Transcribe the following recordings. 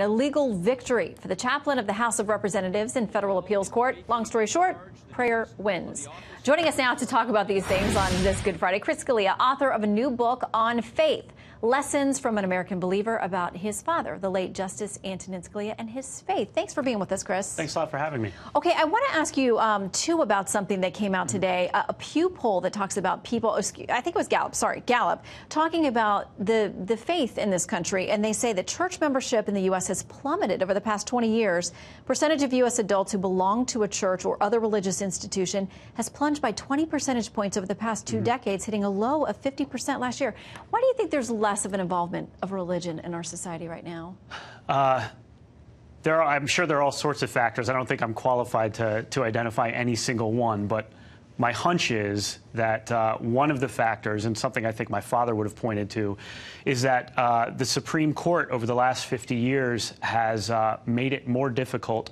A legal victory for the chaplain of the House of Representatives in federal appeals court. Long story short, prayer wins. Joining us now to talk about these things on this Good Friday, Chris Scalia, author of a new book on faith. Lessons from an American believer about his father, the late Justice Antonin Scalia, and his faith. Thanks for being with us, Chris. Thanks a lot for having me. Okay, I want to ask you, um, too, about something that came out today a, a, Pew poll that talks about people, I think it was Gallup, sorry, Gallup, talking about the, the faith in this country. And they say that church membership in the U.S. has plummeted over the past 20 years. Percentage of U.S. adults who belong to a church or other religious institution has plunged by 20 percentage points over the past 2 mm-hmm. decades, hitting a low of 50% last year. Why do you think there's less? Less of an involvement of religion in our society right now? Uh, there are, I'm sure there are all sorts of factors. I don't think I'm qualified to, to identify any single one, but my hunch is that uh, one of the factors, and something I think my father would have pointed to, is that uh, the Supreme Court over the last 50 years has uh, made it more difficult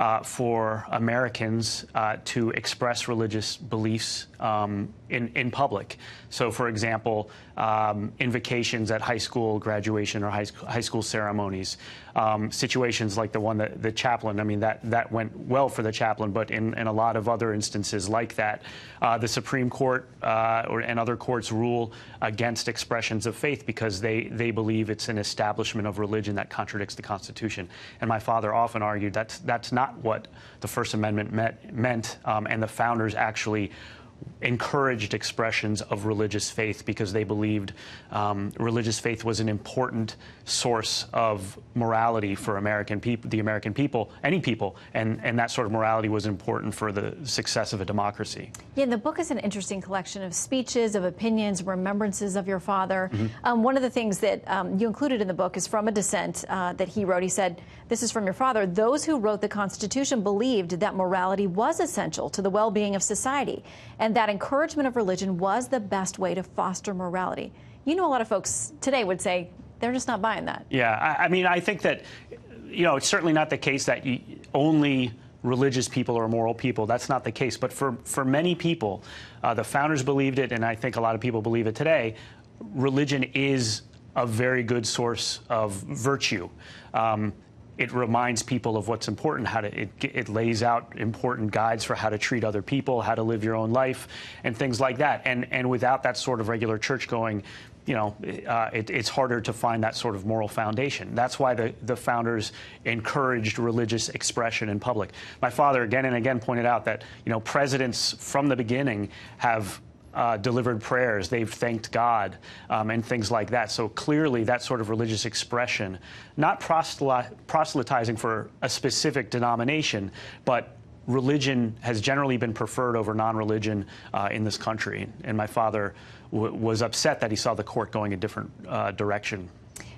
uh, for Americans uh, to express religious beliefs um, in, in public. So, for example, um, invocations at high school graduation or high, high school ceremonies, um, situations like the one that the chaplain, I mean, that, that went well for the chaplain, but in, in a lot of other instances like that, uh, the Supreme Court uh, or, and other courts rule against expressions of faith because they, they believe it's an establishment of religion that contradicts the Constitution. And my father often argued that's, that's not what the First Amendment meant, um, and the founders actually encouraged expressions of religious faith because they believed um, religious faith was an important source of morality for American people, the American people, any people, and, and that sort of morality was important for the success of a democracy. Yeah, the book is an interesting collection of speeches, of opinions, remembrances of your father. Mm-hmm. Um, one of the things that um, you included in the book is from a dissent uh, that he wrote. He said, This is from your father. Those who wrote the Constitution believed that morality was essential to the well being of society, and that encouragement of religion was the best way to foster morality. You know, a lot of folks today would say they're just not buying that. Yeah, I, I mean, I think that, you know, it's certainly not the case that you, only religious people or moral people. That's not the case. But for, for many people, uh, the founders believed it, and I think a lot of people believe it today. Religion is a very good source of virtue. Um, it reminds people of what's important, how to, it, it lays out important guides for how to treat other people, how to live your own life, and things like that. And, and without that sort of regular church going, you know, uh, it, it's harder to find that sort of moral foundation. That's why the, the founders encouraged religious expression in public. My father again and again pointed out that, you know, presidents from the beginning have uh, delivered prayers, they've thanked God, um, and things like that. So clearly, that sort of religious expression, not proselytizing for a specific denomination, but religion has generally been preferred over non religion uh, in this country. And my father w- was upset that he saw the court going a different uh, direction.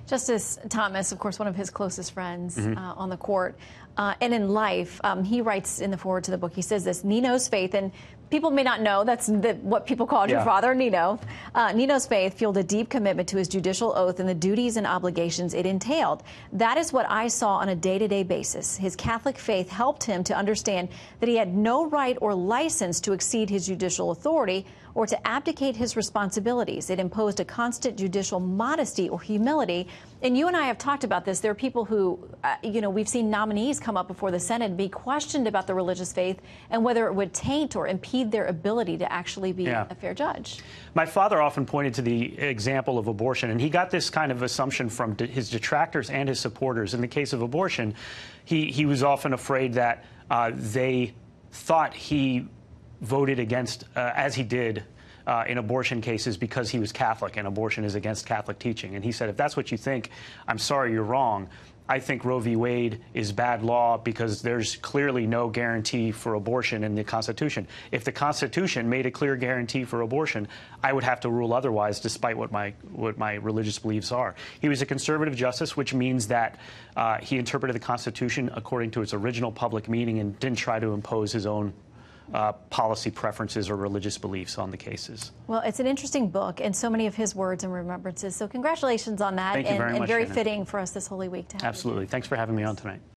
Justice Thomas, of course, one of his closest friends mm-hmm. uh, on the court, uh, and in life, um, he writes in the foreword to the book, he says this Nino's faith, and people may not know that's the, what people called yeah. your father, Nino. Uh, Nino's faith fueled a deep commitment to his judicial oath and the duties and obligations it entailed. That is what I saw on a day to day basis. His Catholic faith helped him to understand that he had no right or license to exceed his judicial authority or to abdicate his responsibilities. It imposed a constant judicial modesty or humility. And you and I have talked about this. There are people who, uh, you know, we've seen nominees come up before the Senate and be questioned about the religious faith and whether it would taint or impede their ability to actually be yeah. a fair judge. My father often pointed to the example of abortion, and he got this kind of assumption from his detractors and his supporters. In the case of abortion, he, he was often afraid that uh, they thought he voted against, uh, as he did uh, in abortion cases because he was Catholic and abortion is against Catholic teaching. And he said, if that's what you think, I'm sorry, you're wrong. I think Roe v. Wade is bad law because there's clearly no guarantee for abortion in the Constitution. If the Constitution made a clear guarantee for abortion, I would have to rule otherwise, despite what my what my religious beliefs are. He was a conservative justice, which means that uh, he interpreted the Constitution according to its original public meaning and didn't try to impose his own uh, policy preferences or religious beliefs on the cases. Well, it's an interesting book and so many of his words and remembrances. So congratulations on that. Thank you and, very and much. very Shannon. fitting for us this Holy Week to have. Absolutely. You. Thanks for having me on tonight.